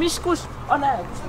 miskus on meie buss,